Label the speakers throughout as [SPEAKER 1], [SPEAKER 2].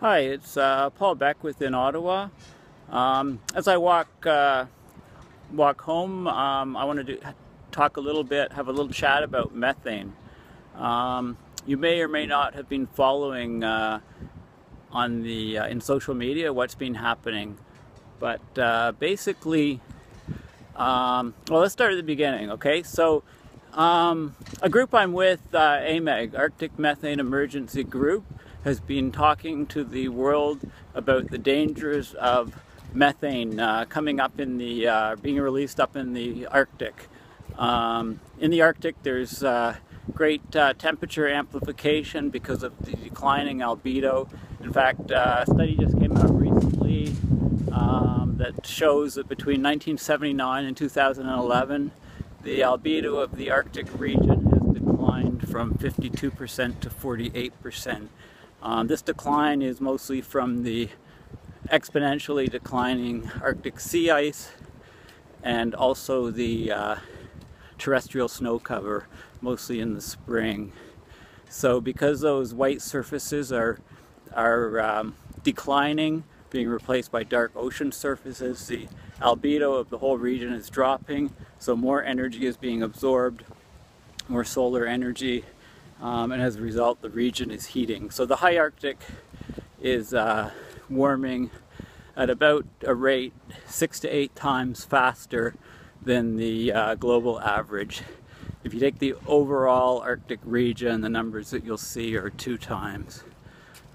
[SPEAKER 1] Hi, it's uh, Paul Beckwith in Ottawa. Um, as I walk uh, walk home, um, I want to talk a little bit, have a little chat about methane. Um, you may or may not have been following uh, on the uh, in social media what's been happening, but uh, basically, um, well, let's start at the beginning. Okay, so um, a group I'm with, uh, AMEG, Arctic Methane Emergency Group has been talking to the world about the dangers of methane uh, coming up in the, uh, being released up in the Arctic. Um, in the Arctic, there's uh, great uh, temperature amplification because of the declining albedo. In fact, uh, a study just came out recently um, that shows that between 1979 and 2011, the albedo of the Arctic region has declined from 52% to 48%. Um, this decline is mostly from the exponentially declining Arctic sea ice and also the uh, terrestrial snow cover, mostly in the spring. So because those white surfaces are, are um, declining, being replaced by dark ocean surfaces, the albedo of the whole region is dropping, so more energy is being absorbed, more solar energy um, and as a result the region is heating. So the high Arctic is uh, warming at about a rate six to eight times faster than the uh, global average. If you take the overall Arctic region, the numbers that you'll see are two times.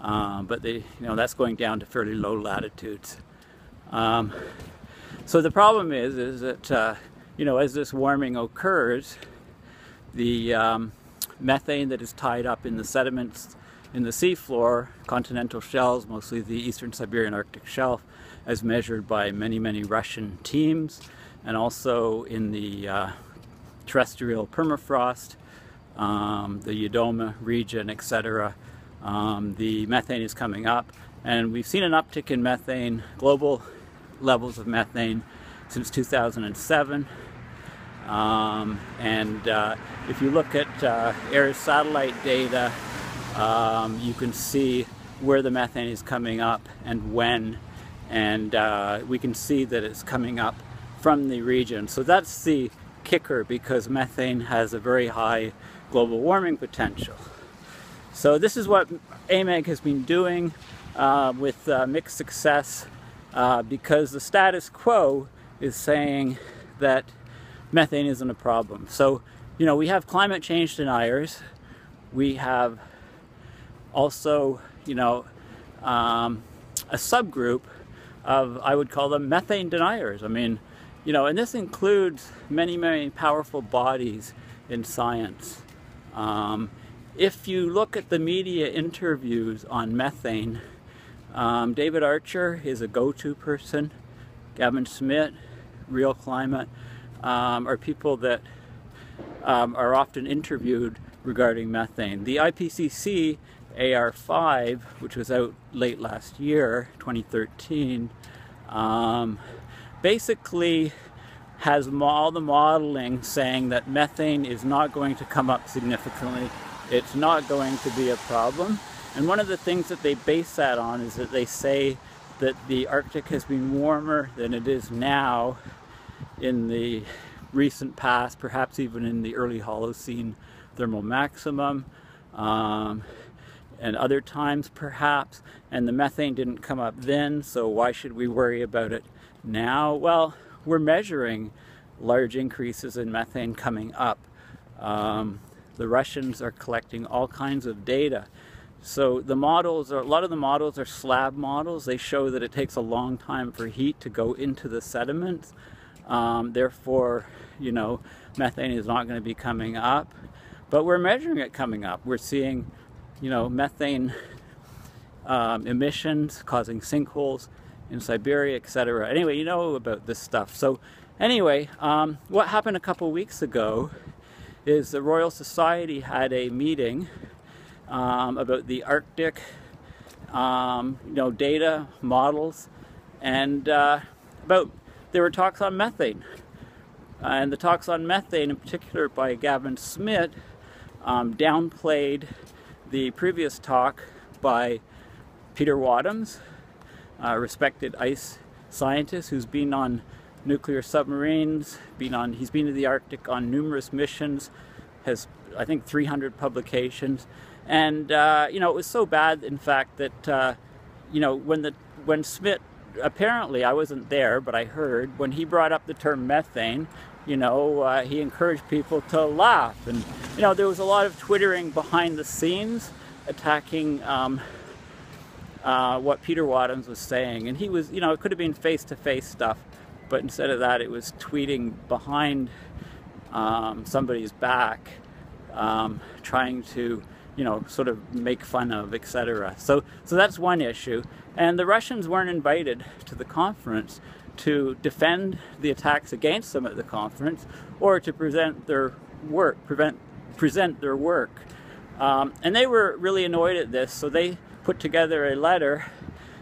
[SPEAKER 1] Um, but they, you know, that's going down to fairly low latitudes. Um, so the problem is, is that, uh, you know, as this warming occurs, the um, methane that is tied up in the sediments in the seafloor, continental shelves, mostly the eastern Siberian Arctic shelf, as measured by many, many Russian teams, and also in the uh, terrestrial permafrost, um, the Yedoma region, etc. Um, the methane is coming up, and we've seen an uptick in methane, global levels of methane, since 2007. Um, and uh, if you look at uh, AIRS satellite data, um, you can see where the methane is coming up and when. And uh, we can see that it's coming up from the region. So that's the kicker because methane has a very high global warming potential. So this is what AMEG has been doing uh, with uh, mixed success uh, because the status quo is saying that methane isn't a problem. So, you know, we have climate change deniers. We have also, you know, um, a subgroup of, I would call them methane deniers. I mean, you know, and this includes many, many powerful bodies in science. Um, if you look at the media interviews on methane, um, David Archer is a go-to person. Gavin Schmidt, Real Climate um, are people that um, are often interviewed regarding methane. The IPCC AR5, which was out late last year, 2013, um, basically has all the modeling saying that methane is not going to come up significantly. It's not going to be a problem. And one of the things that they base that on is that they say that the Arctic has been warmer than it is now in the recent past, perhaps even in the early Holocene thermal maximum, um, and other times perhaps, and the methane didn't come up then, so why should we worry about it now? Well, we're measuring large increases in methane coming up. Um, the Russians are collecting all kinds of data. So the models, are, a lot of the models are slab models. They show that it takes a long time for heat to go into the sediments. Um, therefore, you know, methane is not going to be coming up. But we're measuring it coming up. We're seeing, you know, methane um, emissions causing sinkholes in Siberia, etc. Anyway, you know about this stuff. So anyway, um, what happened a couple weeks ago is the Royal Society had a meeting um, about the Arctic, um, you know, data models, and uh, about there were talks on methane. and the talks on methane, in particular by Gavin Schmidt, um, downplayed the previous talk by Peter Wadhams, a respected ice scientist who's been on nuclear submarines, been on, he's been to the Arctic on numerous missions, has I think 300 publications, and uh, you know it was so bad, in fact, that uh, you know when the when Schmidt apparently I wasn't there, but I heard when he brought up the term methane, you know, uh, he encouraged people to laugh, and you know there was a lot of twittering behind the scenes attacking. Um, uh, what Peter Wadhams was saying, and he was, you know, it could have been face-to-face -face stuff, but instead of that, it was tweeting behind um, somebody's back, um, trying to, you know, sort of make fun of, etc. So, so that's one issue. And the Russians weren't invited to the conference to defend the attacks against them at the conference or to present their work, prevent, present their work. Um, and they were really annoyed at this, so they put together a letter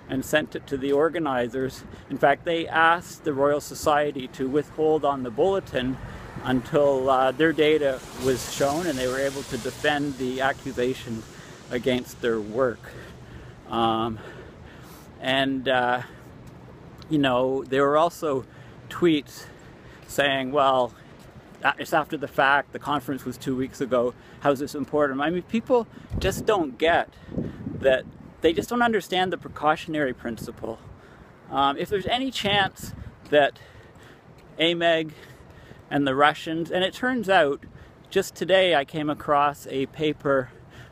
[SPEAKER 1] and sent it to the organizers. In fact, they asked the Royal Society to withhold on the bulletin until uh, their data was shown and they were able to defend the accusations against their work. Um, and, uh, you know, there were also tweets saying, well, it's after the fact, the conference was two weeks ago, how's this important? I mean, people just don't get that, they just don't understand the precautionary principle. Um, if there's any chance that AMEG and the Russians. And it turns out, just today I came across a paper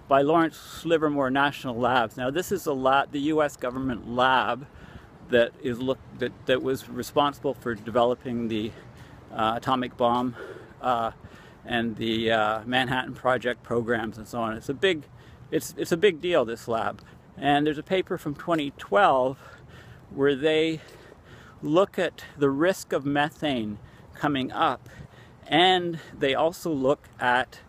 [SPEAKER 1] by Lawrence Livermore National Labs. Now this is a lab, the U.S. government lab that is look that, that was responsible for developing the uh, atomic bomb uh, and the uh, Manhattan Project programs and so on. It's a big, it's it's a big deal. This lab, and there's a paper from 2012 where they look at the risk of methane coming up. And they also look at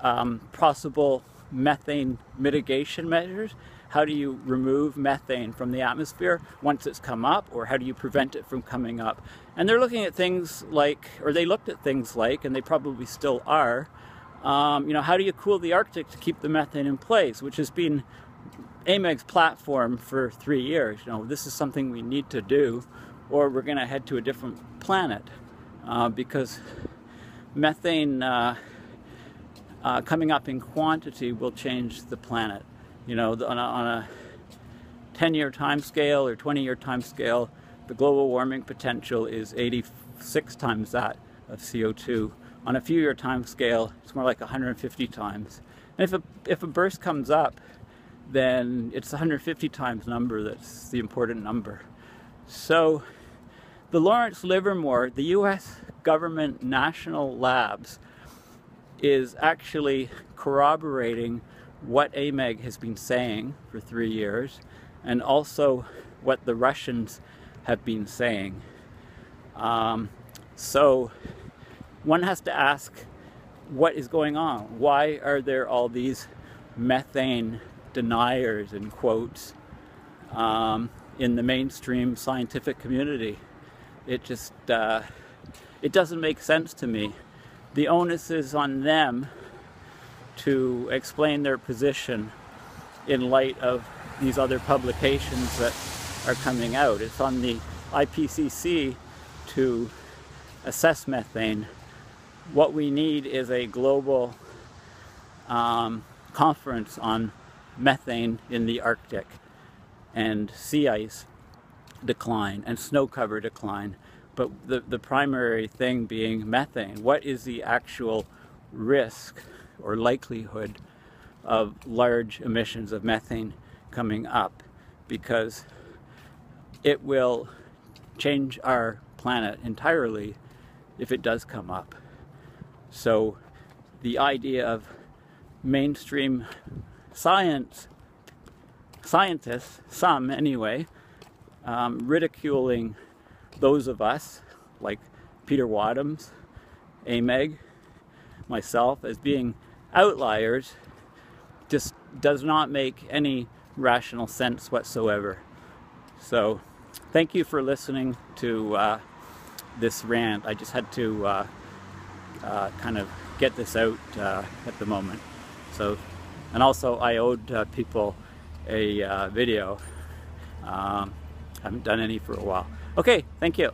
[SPEAKER 1] um, possible methane mitigation measures. How do you remove methane from the atmosphere once it's come up, or how do you prevent it from coming up? And they're looking at things like, or they looked at things like, and they probably still are, um, you know, how do you cool the Arctic to keep the methane in place, which has been AMEG's platform for three years. You know, this is something we need to do, or we're going to head to a different planet uh, because methane uh, uh, coming up in quantity will change the planet. You know, on a, on a 10-year time scale or 20-year time scale, the global warming potential is 86 times that of CO2. On a few-year time scale, it's more like 150 times. And if a, if a burst comes up, then it's 150 times number that's the important number. So the Lawrence Livermore, the U.S. government national labs, is actually corroborating what AMEG has been saying for three years and also what the Russians have been saying. Um, so one has to ask what is going on? Why are there all these methane deniers in quotes um, in the mainstream scientific community? It just uh, it doesn't make sense to me. The onus is on them to explain their position in light of these other publications that are coming out. It's on the IPCC to assess methane. What we need is a global um, conference on methane in the Arctic and sea ice decline and snow cover decline, but the, the primary thing being methane. What is the actual risk or likelihood of large emissions of methane coming up? Because it will change our planet entirely if it does come up. So the idea of mainstream science, scientists, some anyway, um, ridiculing those of us, like Peter Wadhams, AMEG, myself, as being outliers, just does not make any rational sense whatsoever. So, thank you for listening to uh, this rant. I just had to uh, uh, kind of get this out uh, at the moment. So, and also I owed uh, people a uh, video. Um, haven't done any for a while. Okay, thank you.